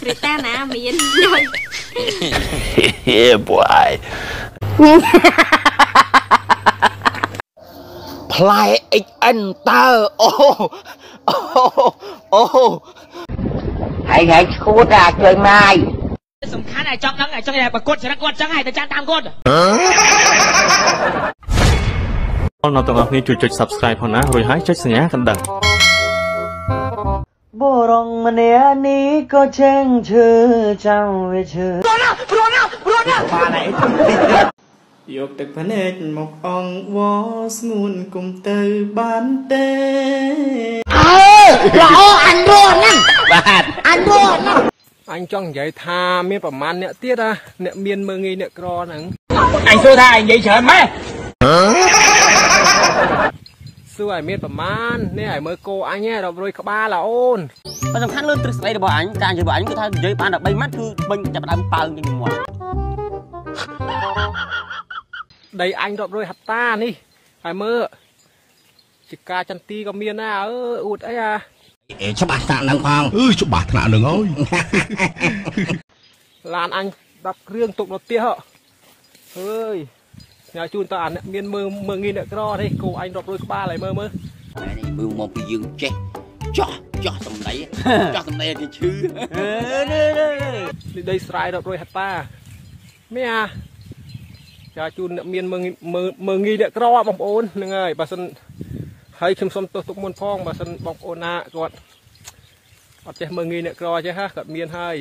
ព្រីតាណាមានហើយ yeah boy ផ្លែ XN តើអូអូអូហើយហើយឈួតអាជើងម៉ាយសំខាន់ឲ្យចង់ដឹងឲ្យចង់ឲ្យប្រកួតចរិតគាត់ចឹងឲ្យទៅចាំតាមគាត់បងអ្នកទាំងអស់គ្នាជួយចុច Subscribe ផងណារួចហើយចុចសញ្ញាកណ្ដឹង បរងម្នាក់នេះក៏ចេញឈើចាំវាឈើយកទឹកភ្នែកមកអងវស្ងួនគុំទៅបានទេល្អអញរស់ហ្នឹងបាទអញរស់ហ្នឹងអញចង់និយាយថាមានប្រមាណអ្នកទៀតណាអ្នកមានមើងងាយអ្នកក្រហ្នឹងអញសួរថាអញនិយាយច្រើនម៉េច សួរឲ្យមានប្រមាណនេះឲ្យមើលគោអញហ៎រាប់រយក្បាលឡាអូនបើសំខាន់លើទ្រឹស្ដីរបស់អញការនិយាយរបស់អញគឺថានិយាយបានតែ3ម៉ាត់គឺបិញចាប់ដើមប៉ើងចេញពីមាត់ដីអញរាប់រយហត្តានេះហើយមើលជាការចន្ទីក៏មានណាអើអួតអីអាអេច្បាស់ថ្នាក់នឹងផងអឺច្បាស់ថ្នាក់នឹងអើយឡានអញ10គ្រឿងទុកនៅផ្ទះហ៎អើយ ញ៉ាជូនតើអាអ្នកមានមើងមើងងាយអ្នកក្រនេះគោអញរាប់រយក្បាលហើយមើលមើលនេះមើលមកពីយើងចេះចោះចោះសំដីចោះសំដីគេឈឺនេះដីស្រែរាប់រយហត្តាមានអាចាជូនអ្នកមានមើងមើងមើងងាយអ្នកក្របងប្អូនហ្នឹងហើយបើសិនហើយខ្ញុំសុំទោសទុកមុនផងបើសិនបងប្អូនណាគាត់អត់ចេះមើងងាយអ្នកក្រចេះហ่ะគាត់មានហើយ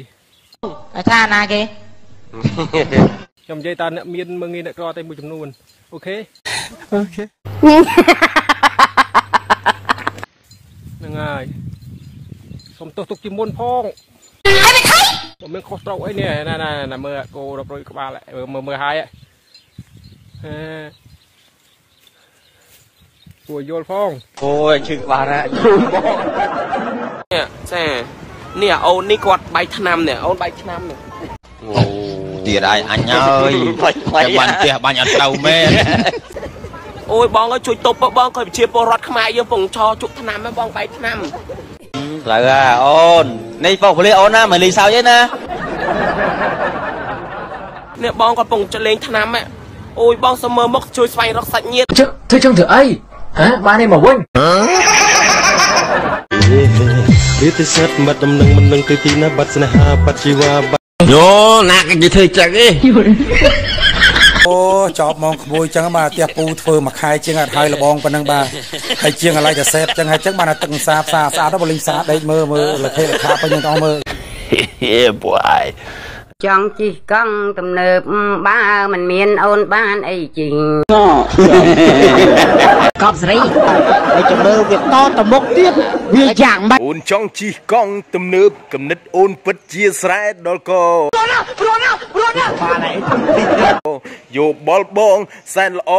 អាថាណាគេ ខ្ញុំនិយាយថាអ្នកមានមើងងាយអ្នកក្រតែមួយចំនួនអូខេអូខេហ្នឹងហើយសុំទោសទុកជាមុនផងបើមានខុសត្រូវអីនេះណាណាណាមើលគោរាប់រយក្បាលមើលមើលហើយហេគួរយល់ផងអូយឈឺក្បាលណានេះចានេះអូននេះគាត់បាយឆ្នាំនេះអូនបាយឆ្នាំនេះ ទៀតហើយអញហើយតែបានផ្ទះបាញ់អត់ត្រូវមែនអូយបងអើយជួយទប់បងគាត់ជាពលរដ្ឋខ្មែរយើងពងឆជក់ឆ្នាំហ្នឹងបងបាយឆ្នាំផ្លូវអាអូននេះបងពលីអូនណាមិនលីសើចទេណានេះបងគាត់ពងចលេងឆ្នាំហ្នឹងអូយបងសុំមើលមកជួយស្វែងរកសាច់ញាតិធ្វើចឹងធ្វើអីហ៎បាននេះមកវិញវាទៅសិតបាត់ដំណឹងមិននឹងទៅទីណាបាត់ស្នេហាបាត់ជីវ៉ាបាត់ យោណាគេនិយាយធ្វើចឹងឯងអូចប់មកក្មួយចឹងបាទផ្ទះពូធ្វើមួយខែជាងអត់ហើយលបងប៉ុណ្ណឹងបាទហើយជាងអាឡៃតែសេតចឹងហើយចឹងបានតែទឹកសាផ្សារស្អាតទៅបលិញសាដេកមើលមើលលខេលខាពេញទាំងអស់មើល yeah boy ចង់ជិះកង់ទំនើបបើមិនមានអូនបានអីជីង កប់សេរីហើយចាំមើលវាតទៅមុខទៀតវាយ៉ាងម៉េចអូនចង់ជិះកង់ទំនើបកំណិតអូនពិតជាស្រែដល់កយោបល់បងសែនល្អ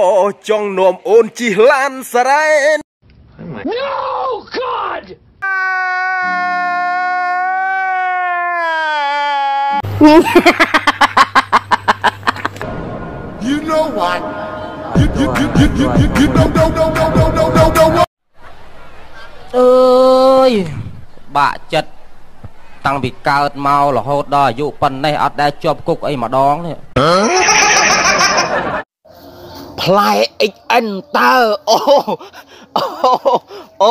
ចង់នាំអូនជិះឡានសារ៉ែន អើយបាក់ចិត្តតាំងពីកើតមករហូតដល់អាយុប៉ុណ្ណេះអត់ដែលជាប់គុកអីម្ដងនេះផ្លែ XN តើអូអូអូ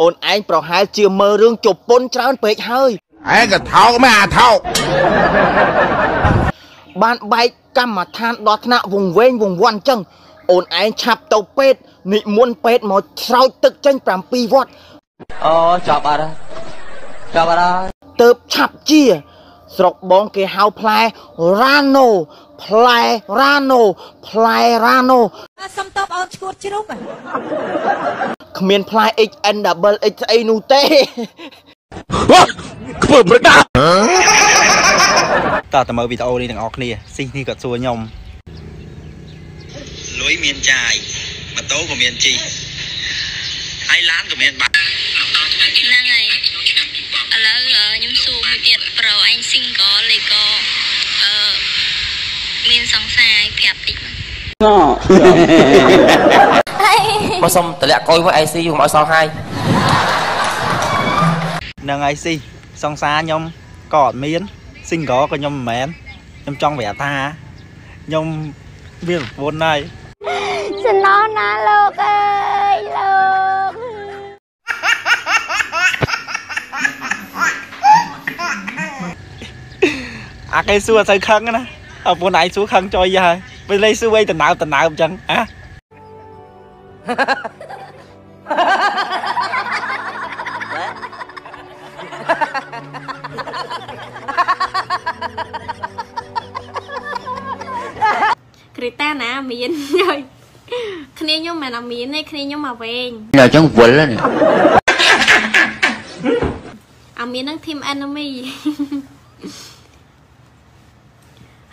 អូនឯងប្រហែលជាមើលរឿងជប៉ុនច្រើនពេកហើយឯងក៏ថោកមែនអាថោកបានបែក កម្មដ្ឋានដល់ថ្នាក់វង្វេងវង្វាន់ចឹងអូនឯងឆាប់ទៅពេទ្យនិមន្តពេទ្យមកស្រោចទឹកចេញ7វត្តអូចប់អត់ហើយចប់អត់ហើយទៅឆាប់ជា ស្រុកបងគេហៅផ្លែរ៉ាណូផ្លែរ៉ាណូផ្លែរ៉ាណូសុំតបអូនឈួតជ្រូកគ្មានផ្លែ XN double X ស្អីនោះទេ ខ្ពើប្រដាតើតើមើលវីដេអូនេះទាំងអស់គ្នាស៊ីនេះក៏សួរខ្ញុំលុយមានចាយម៉ូតូក៏មានជីហើយឡានក៏មានបាក់ហ្នឹងហើយឥឡូវខ្ញុំសួរមួយទៀតប្រូអញ single លេក៏អឺមានសង្សារឲ្យប្រាប់តិចមកមកសុំតម្លាក់កុយមកអេស៊ីខ្ញុំឲ្យសងហើយ នឹងហើយស៊ីសង្សារខ្ញុំក៏អត់មាន single ក៏ខ្ញុំមិនមែនខ្ញុំចង់ប្រាប់ថាខ្ញុំមានប្រពន្ធហើយសំណោណាលោកអើយលោកអាគេសួរអត់ទៅខឹងណាអពុនឯងសួរខឹងចុយហើយពេលលេសួរអីតំណើមតំណើមអញ្ចឹងអា រីតាណាមានហើយគ្នាខ្ញុំមិនអាមានទេគ្នាខ្ញុំមកវែង Nhờ chân vụn lên អាមានហ្នឹង team enemy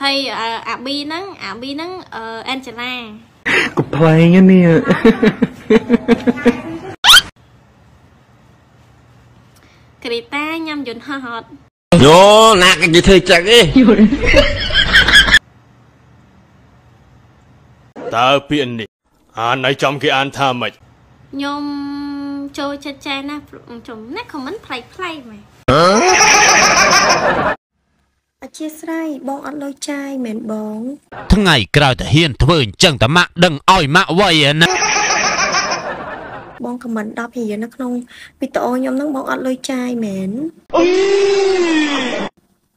ហើយអាអា B ហ្នឹងអា B ហ្នឹងអឺ Angela កំប្លែងនេះគ្រីតាញ៉ាំយន្តហោះអត់ Vô nạt cái gì thì chắc đi តើពាក្យនេះអានឲ្យចំគេអានថាម៉េចខ្ញុំចូលចិត្តចែណាចំណាក់ comment ប្លែកប្លែកមែនអធិស្ឋានបងអត់លុយចាយមែនបង ថ្ងៃក្រោយតាហ៊ានធ្វើអញ្ចឹងតាម៉ាក់ដឹងឲ្យម៉ាក់វៃណាបងខមមិន10រៀលនៅក្នុងវីដេអូខ្ញុំហ្នឹងបងអត់លុយចាយមែន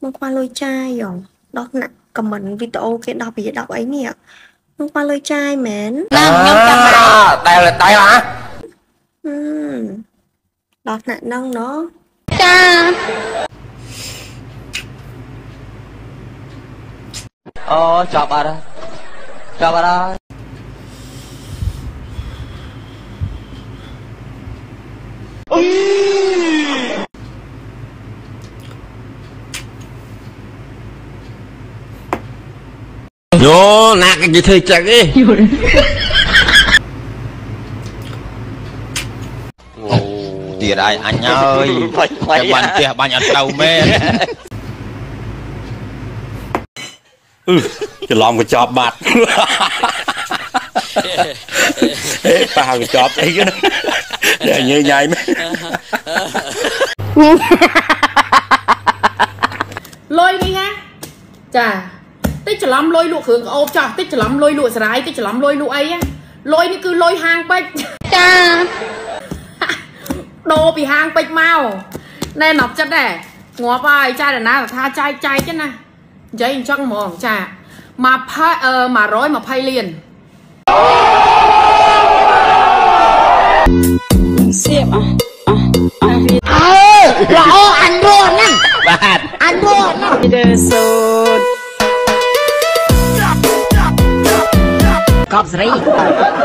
បងខ្វះលុយចាយហ៎ដោះណាក់ខមមិនវីដេអូគេ10រៀល10អីនេះ បងខ្វះលុយចាយមែន À, Đeo là tay hả ហឹមដោះណាក់ហ្នឹងណោះចា Ờ chọc à đó Chọc à đó โយោណាក់គេធ្វើចឹងទេទៀតឯងអញហើយចាំបាញ់ផ្ទះបាញ់អត់ទៅមែនអឺច្រឡំកញ្ចប់បាត់ហេប៉ះកញ្ចប់អីហ្នឹងតែញ៉ៃញ៉ៃមែនលុយនេះណាចា តិចច្រឡំលុយលក់គ្រឿងក្អូបចោះតិចច្រឡំលុយលក់សារាយតិចច្រឡំលុយលក់អីណាលុយនេះគឺលុយហាងពេជ្រចាដូរពីហាងពេជ្រមកណែណប់ចិត្តដែរងាប់ហើយចារណាថាចាយចាយចឹងណានិយាយអញ្ចឹងហ្មងចាមកផាអឺ120លានសៀបអ่ะអើល្អអញរស់ហ្នឹងបាទអញរស់ហ្នឹងដេសូត កប់ស្រី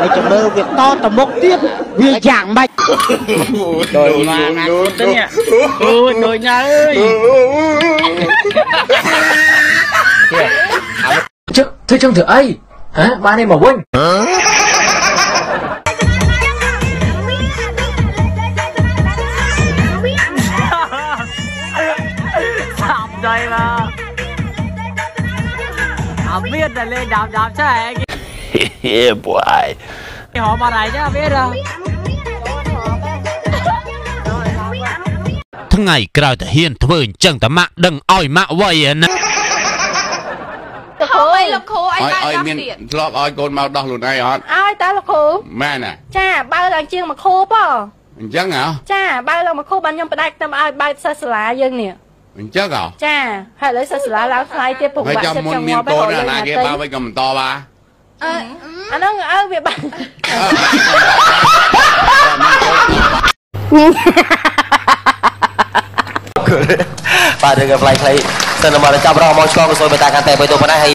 ហើយចាំមើលវាតទៅមុខទៀតវាយ៉ាងម៉េចដូចមកណាគូទៅនេះអូយដូចណាអើយជឹកធ្វើចឹងធ្វើអីហ៎បានឯងមកវិញ Đọc đây mà Không biết là lên đọc đọc chứ hả Yeah boy Họ mà này chứ không biết đâu ថ្ងៃក្រោយតាហ៊ានធ្វើអញ្ចឹងតាម៉ាក់ដឹងឲ្យម៉ាក់វៃណាលោកគ្រូអីលោកគ្រូអីឲ្យបាយឲ្យដល់មានទៀតធ្លាប់ឲ្យកូនមកដោះខ្លួនឯងអត់ឲ្យតើលោកគ្រូមែនណាចាបើឡើងជាងមកគ្រូប៉អញ្ចឹងហ៎ចាបើឡើងមកគ្រូបានខ្ញុំផ្ដាច់ទៅឲ្យបើសិស្សសាលាយើងនេះអញ្ចឹងហ៎ចាហើយឥឡូវសិស្សសាលាឡើងថ្លៃទៀតពុកហើយបាក់ចាំចិត្តមុនចង់មានងាប់កូនហើយអាណាគេទៅបើវិញក៏មិនតបា អឺអាហ្នឹងអើវាបាក់បាទរឿងផ្លៃផ្លៃសិនមកចាប់រកមកឆ្កងក៏សួយបតាកាន់តែបើទៅប៉ុណ្ណាហើយ